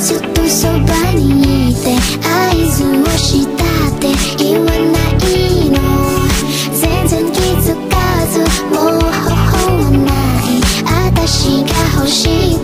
ずっとそばにいて合図をしたって言わないの。全然気づかずもう微笑まない私が欲しい